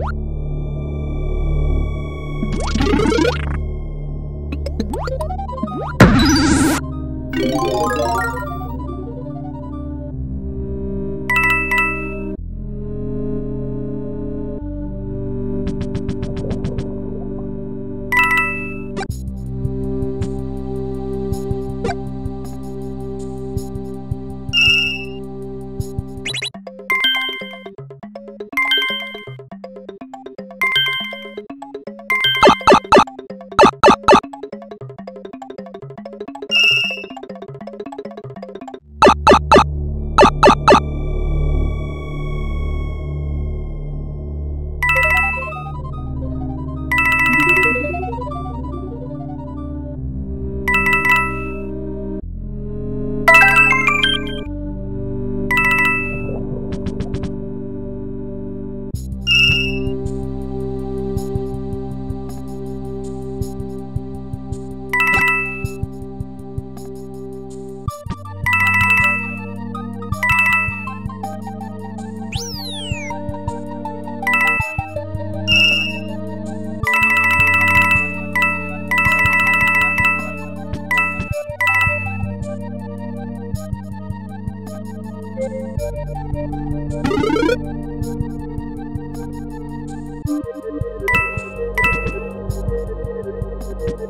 you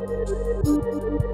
Thank you.